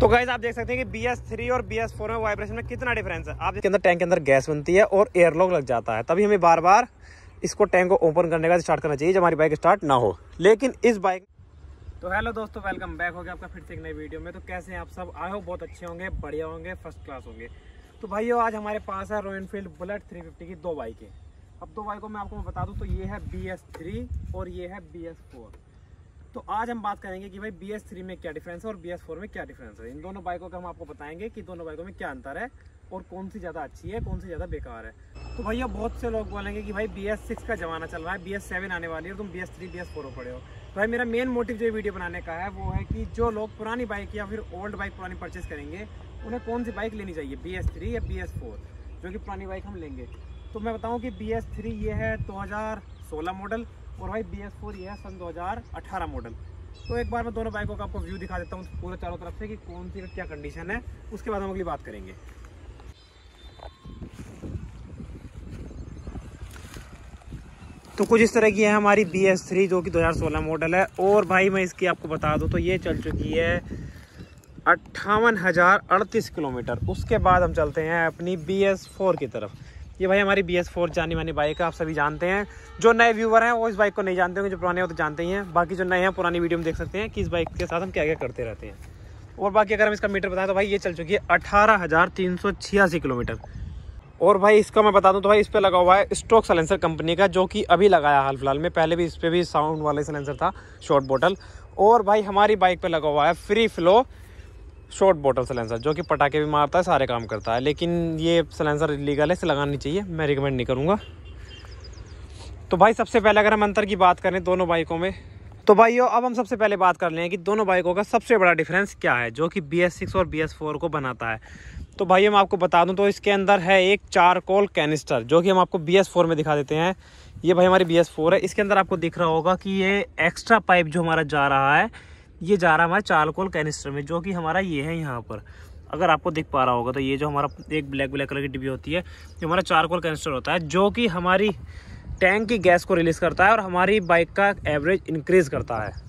तो गाइज़ आप देख सकते हैं कि बी एस थ्री और बी एस फोर में वाइब्रेशन में कितना डिफरेंस है। आप इसके अंदर टैंक के अंदर गैस बनती है और एयरलॉक लग जाता है। तभी हमें बार बार इसको टैंक को ओपन करने का स्टार्ट करना चाहिए जब हमारी बाइक स्टार्ट ना हो। लेकिन इस बाइक तो हेलो दोस्तों वेलकम बैक हो गया आपका फिर से एक नई वीडियो में। तो कैसे हैं आप सब? आए हो बहुत अच्छे होंगे बढ़िया होंगे फ़र्स्ट क्लास होंगे। तो भाइयों आज हमारे पास है रॉयल एनफील्ड बुलेट 350 की दो बाइकें अब दो बाइकों में आपको मैं बता दूँ तो ये है बी एस थ्री और ये है बी एस फोर तो आज हम बात करेंगे कि भाई बी एस थ्री में क्या डिफरेंस है और बी एस फोर में क्या डिफरेंस है। इन दोनों बाइकों का हम आपको बताएँगे कि दोनों बाइकों में क्या अंतर है और कौन सी ज़्यादा अच्छी है, कौन सी ज़्यादा बेकार है। तो भैया बहुत से लोग बोलेंगे कि भाई बी एस सिक्स का जमाना चल रहा है बी एस सेवन आने वाली है और तुम B S three B S four पड़े हो। तो भाई मेरा मेन मोटिव जो वीडियो बनाने का है, वो है कि जो लोग पुरानी बाइक या फिर ओल्ड बाइक पुरानी परचेस करेंगे, उन्हें कौन सी बाइक लेनी चाहिए बी एस थ्री या बी एस फोर जो कि पुरानी बाइक हम लेंगे। तो मैं बताऊँ कि बी एस थ्री ये है दो हज़ार सोलह मॉडल और भाई बी एस फोर ये है सन दो हज़ार अठारह मॉडल तो एक बार मैं दोनों बाइकों का आपको व्यू दिखा देता हूँ पूरे चारों तरफ़ से कि कौन सी क्या कंडीशन है। उसके बाद हम अगली बात करेंगे। तो कुछ इस तरह की है हमारी बी एस थ्री जो कि 2016 मॉडल है। और भाई मैं इसकी आपको बता दूँ तो ये चल चुकी है अट्ठावन हज़ार अड़तीस किलोमीटर। उसके बाद हम चलते हैं अपनी बी एस फोर की तरफ़। ये भाई हमारी बी एस फोर जानी मानी बाइक है, आप सभी जानते हैं। जो नए व्यूवर हैं, वो इस बाइक को नहीं जानते होंगे, जो पुराने हो तो जानते ही हैं। बाकी जो नए हैं, पुरानी वीडियो में देख सकते हैं कि इस बाइक के साथ हम क्या क्या करते रहते हैं। और बाकी अगर हम इसका मीटर बताएँ तो भाई ये चल चुकी है अठारह किलोमीटर। और भाई इसका मैं बता दूँ तो भाई इस पर लगा हुआ है स्टॉक सलेंसर कंपनी का, जो कि अभी लगाया हाल फ़िलहाल में। पहले भी इस पर भी साउंड वाला सलेंसर था शॉर्ट बोटल और भाई हमारी बाइक पे लगा हुआ है free flow short bottle silencer जो कि पटाखे भी मारता है, सारे काम करता है। लेकिन ये सलेंसर लीगल है, इसे लगानी चाहिए। मैं रिकमेंड नहीं करूँगा। तो भाई, सबसे पहले अगर हम अंतर की बात करें दोनों बाइकों में तो भाइयों, अब हम सबसे पहले बात कर लें कि दोनों बाइकों का सबसे बड़ा डिफरेंस क्या है, जो कि बी सिक्स और बी फोर को बनाता है। तो भाई हम आपको बता दूँ तो इसके अंदर है एक चार कोल कैनिस्टर जो कि हम आपको बी फोर में दिखा देते हैं। ये भाई हमारी बी फोर है। इसके अंदर आपको दिख रहा होगा कि ये एक्स्ट्रा पाइप जो हमारा जा रहा है ये जा रहा है हमारे चार कोल कैनिस्टर में, जो कि हमारा ये है यहाँ पर। अगर आपको दिख पा रहा होगा तो ये जो हमारा एक ब्लैक ब्लैक कलर की डिब्बी होती है जो हमारा चारकोल कैनिस्टर होता है, जो कि हमारी टैंक की गैस को रिलीज़ करता है और हमारी बाइक का एवरेज इंक्रीज़ करता है।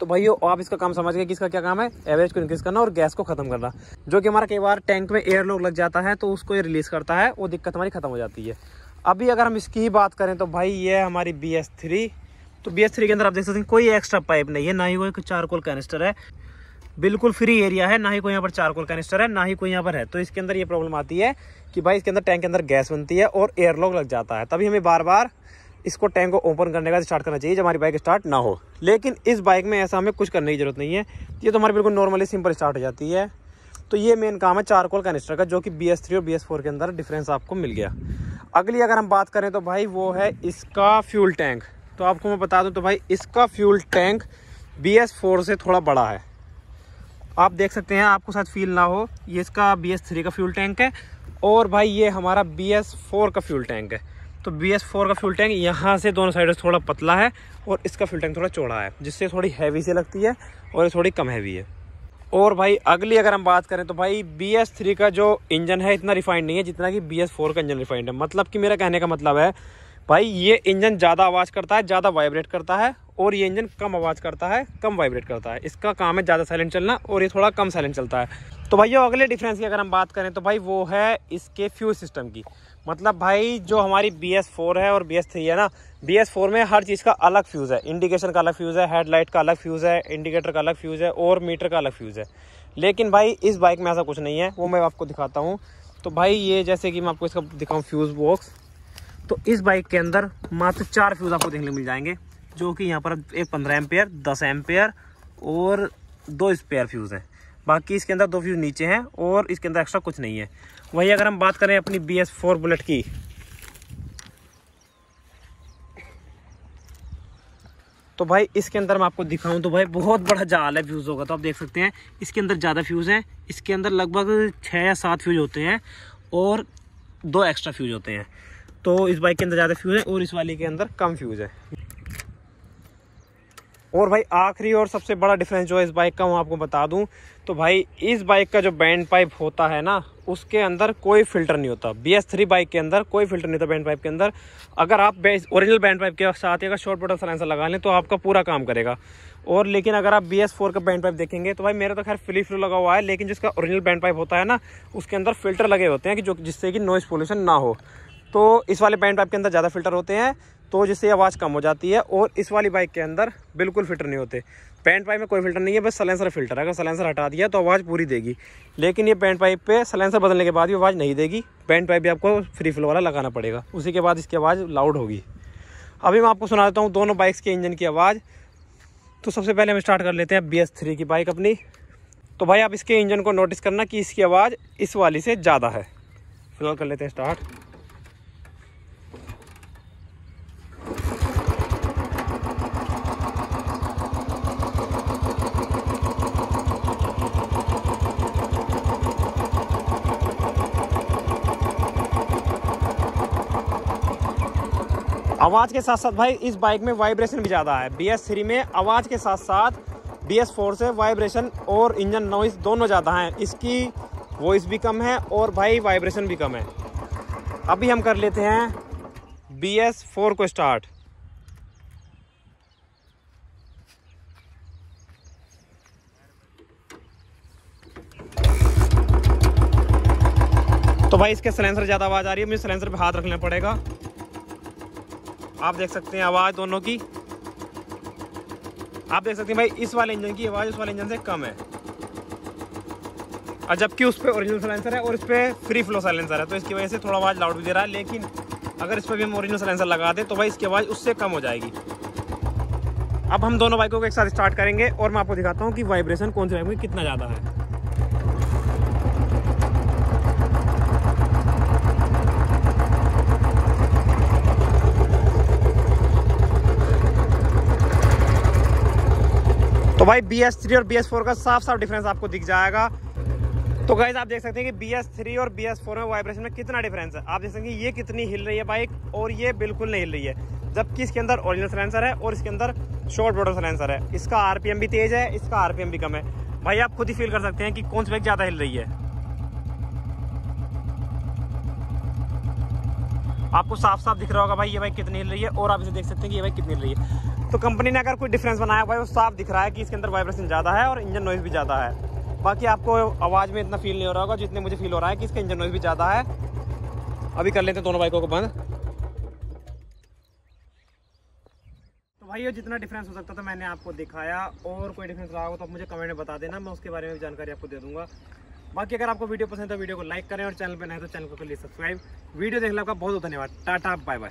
तो भाइयों, आप इसका काम समझ गए कि इसका क्या काम है? एवरेज को इंक्रीज करना और गैस को खत्म करना। जो कि हमारा कई बार टैंक में एयर लॉक लग जाता है तो उसको ये रिलीज़ करता है, वो दिक्कत हमारी खत्म हो जाती है। अभी अगर हम इसकी ही बात करें तो भाई, ये हमारी बी एस थ्री तो बी के अंदर आप देख सकते हैं, कोई एक्स्ट्रा पाइप नहीं है, ना ही कोई चारकोल कैनिस्टर है। बिल्कुल फ्री एरिया है, ना ही कोई यहाँ पर चारकोल कैनिस्टर है, ना ही कोई यहाँ पर है। तो इसके अंदर ये प्रॉब्लम आती है कि भाई इसके अंदर टैंक के अंदर गैस बनती है और एयरलॉक लग जाता है। तभी हमें बार बार इसको टैंक को ओपन करने का स्टार्ट करना चाहिए, जब हमारी बाइक स्टार्ट ना हो। लेकिन इस बाइक में ऐसा हमें कुछ करने की ज़रूरत नहीं है। ये तो हमारी बिल्कुल नॉर्मली सिंपल स्टार्ट हो जाती है। तो ये मेन काम है चारकोल कैनिस्टर का, जो कि बी एस थ्री और बी एस फोर के अंदर डिफरेंस आपको मिल गया। अगली अगर हम बात करें तो भाई वो है इसका फ्यूल टैंक तो आपको मैं बता दूँ तो भाई इसका fuel tank B S four से थोड़ा बड़ा है। आप देख सकते हैं, आपको शायद फील ना हो, ये इसका बी एस थ्री का फ्यूल टैंक है, और भाई ये हमारा बी एस फोर का फ्यूल टैंक है। तो बी एस फोर का फ्यूल टैंक यहाँ से दोनों साइड से थोड़ा पतला है, और इसका फ्यूल टैंक थोड़ा चौड़ा है, जिससे थोड़ी हैवी से लगती है, और ये थोड़ी कम हैवी है। और भाई अगली अगर हम बात करें तो भाई बी एस थ्री का जो इंजन है, इतना रिफाइंड नहीं है जितना कि बी एस फोर का इंजन रिफाइंड है। मतलब कि मेरा कहने का मतलब है भाई, ये इंजन ज़्यादा आवाज़ करता है, ज़्यादा वाइब्रेट करता है, और ये इंजन कम आवाज़ करता है, कम वाइब्रेट करता है। इसका काम है ज़्यादा साइलेंट चलना, और ये थोड़ा कम साइलेंट चलता है। तो भैया अगले डिफरेंस की अगर हम बात करें तो भाई, वो है इसके फ्यूज सिस्टम की। मतलब भाई, जो हमारी बी एस फोर है और बी एस थ्री है ना बी एस फोर में हर चीज़ का अलग फ्यूज़ है। इंडिकेशन का अलग फ्यूज़ है हेडलाइट का अलग फ्यूज़ है इंडिकेटर का अलग फ्यूज़ है, और मीटर का अलग फ्यूज़ है। लेकिन भाई, इस बाइक में ऐसा कुछ नहीं है, वो मैं आपको दिखाता हूँ। तो भाई, ये जैसे कि मैं आपको इसका दिखाऊँ फ्यूज़ बॉक्स तो इस बाइक के अंदर मात्र चार फ्यूज़ आपको देखने को मिल जाएँगे, जो कि यहाँ पर एक पंद्रह एम्पेयर, दस एम्पेयर और दो स्पेयर फ्यूज़ हैं। बाकी इसके अंदर दो फ्यूज़ नीचे हैं और इसके अंदर एक्स्ट्रा कुछ नहीं है। वही अगर हम बात करें अपनी बी एस फोर बुलेट की तो भाई इसके अंदर मैं आपको दिखाऊँ तो भाई बहुत बड़ा जाल है फ्यूज़ होगा तो आप देख सकते हैं इसके अंदर ज़्यादा फ्यूज़ हैं। इसके अंदर लगभग छः या सात फ्यूज़ होते हैं और दो एक्स्ट्रा फ्यूज़ होते हैं। तो इस बाइक के अंदर ज़्यादा फ्यूज़ है और इस वाली के अंदर कम फ्यूज़ है। और भाई आखिरी और सबसे बड़ा डिफरेंस जो है इस बाइक का मैं आपको बता दूँ तो भाई इस बाइक का जो बैंड पाइप होता है ना, उसके अंदर कोई फ़िल्टर नहीं होता। बी एस थ्री बाइक के अंदर कोई फ़िल्टर नहीं होता बैंड पाइप के अंदर। अगर आप ओरिजिनल बैंड पाइप के साथ ही अगर शॉर्ट बोटल सलेंसर लगा लें तो आपका पूरा काम करेगा। और लेकिन अगर आप बी एस फोर का बैंड पाइप देखेंगे तो भाई मेरा तो खैर फ्ली फ्लू लगा हुआ है, लेकिन जिसका ओरिजिनल बैंड पाइप होता है ना, उसके अंदर फ़िल्टर लगे होते हैं कि जो, जिससे कि नॉइस पोल्यूशन ना हो। तो इस वाले बैंड पाइप के अंदर ज़्यादा फ़िल्टर होते हैं तो जिससे आवाज़ कम हो जाती है और इस वाली बाइक के अंदर बिल्कुल फ़िल्टर नहीं होते। पैंट पाइप में कोई फ़िल्टर नहीं है, बस सलेंसर फ़िल्टर है। अगर सलेंसर हटा दिया तो आवाज़ पूरी देगी। लेकिन ये पैंट पाइप पे सलेंसर बदलने के बाद भी आवाज़ नहीं देगी। पैंट पाइप भी आपको फ्री फ्लो वाला लगाना पड़ेगा। उसी के बाद इसकी आवाज़ लाउड होगी। अभी मैं आपको सुना देता हूँ दोनों बाइक्स के इंजन की आवाज़। तो सबसे पहले हम स्टार्ट कर लेते हैं बी की बाइक अपनी। तो भाई आप इसके इंजन को नोटिस करना कि इसकी आवाज़ इस वाली से ज़्यादा है। फ़िलहाल कर लेते हैं स्टार्ट आवाज़ के साथ साथ भाई, इस बाइक में वाइब्रेशन भी ज़्यादा है। बी एस थ्री में आवाज़ के साथ साथ बी एस फोर से वाइब्रेशन और इंजन नॉइस दोनों ज़्यादा हैं। इसकी वॉइस भी कम है और भाई वाइब्रेशन भी कम है। अभी हम कर लेते हैं बी एस फोर को स्टार्ट तो भाई इसके सिलेंसर ज़्यादा आवाज़ आ रही है, मुझे सिलेंसर पे हाथ रखना पड़ेगा। आप देख सकते हैं आवाज़ दोनों की। आप देख सकते हैं भाई, इस वाले इंजन की आवाज़ उस वाले इंजन से कम है। और जबकि उस पर ओरिजिनल साइलेंसर है और इस पर फ्री फ्लो साइलेंसर है तो इसकी वजह से थोड़ा आवाज़ लाउड भी दे रहा है, लेकिन अगर इस पर भी हम ओरिजिनल साइलेंसर लगा दें तो भाई इसकी आवाज़ उससे कम हो जाएगी। अब हम दोनों बाइकों को एक साथ स्टार्ट करेंगे और मैं आपको दिखाता हूँ कि वाइब्रेशन कौन सी बाइक में कितना ज़्यादा है। भाई बी एस थ्री और बी एस फोर का साफ़ साफ़ डिफरेंस आपको दिख जाएगा। तो गाइज़ आप देख सकते हैं कि बी एस थ्री और बी एस फोर में वाइब्रेशन में कितना डिफरेंस है। आप देख सकते हैं ये कितनी हिल रही है बाइक और ये बिल्कुल नहीं हिल रही है। जबकि इसके अंदर ओरिजिनल सलेंसर है और इसके अंदर शॉर्ट बॉर्डर सलेंसर है। इसका आरपीएम भी तेज है, इसका आरपीएम भी कम है। भाई, आप खुद ही फील कर सकते हैं कि कौन सी बाइक ज़्यादा हिल रही है। आपको साफ़ साफ़ दिख रहा होगा भाई, ये बाइक कितनी हिल रही है और आप इसे देख सकते हैं कि ये बाइक कितनी हिल रही है। तो कंपनी ने अगर कोई डिफरेंस बनाया, भाई, वो साफ़ दिख रहा है कि इसके अंदर वाइब्रेशन ज़्यादा है और इंजन नॉइज़ भी ज़्यादा है। बाकी आपको आवाज़ में इतना फील नहीं हो रहा होगा, जितने मुझे फील हो रहा है कि इसका इंजन नॉइज़ भी ज़्यादा है। अभी कर लेते हैं दोनों बाइकों को बंद। तो भाई, ये जितना डिफरेंस हो सकता था मैंने आपको दिखाया। और कोई डिफरेंस रहा हो तो आप मुझे कमेंट में बता देना, मैं उसके बारे में भी जानकारी आपको दे दूँगा। बाकी अगर आपको वीडियो पसंद है तो वीडियो को लाइक करें और चैनल पर नहीं तो चैनल को लिए सब्सक्राइब वीडियो देखने का बहुत बहुत धन्यवाद। Tata bye bye